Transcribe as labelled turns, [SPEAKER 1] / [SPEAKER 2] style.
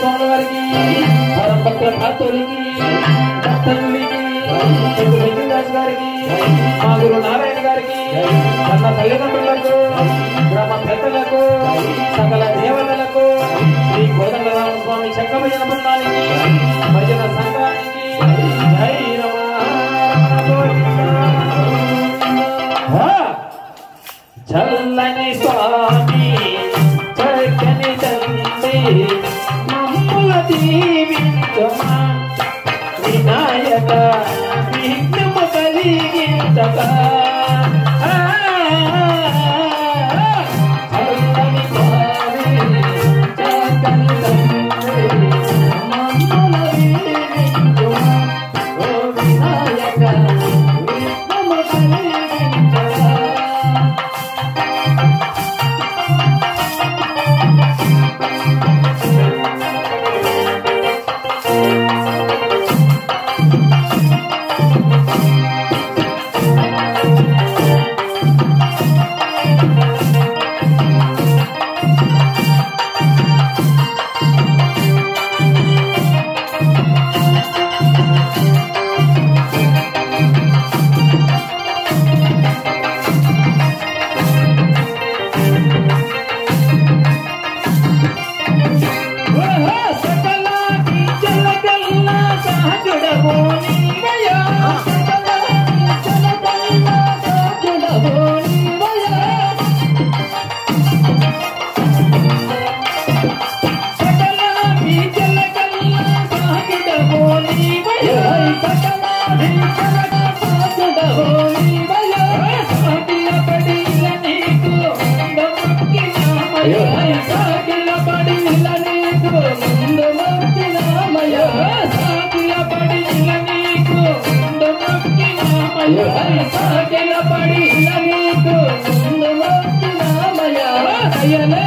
[SPEAKER 1] స్వామి వారికి పరం భక్తుల భక్తులకి భక్తులకి లింగరాజు గారికి మా గురు భజన సంఘానికి జై Thank పడి నీకు రామయ్య అయ్యన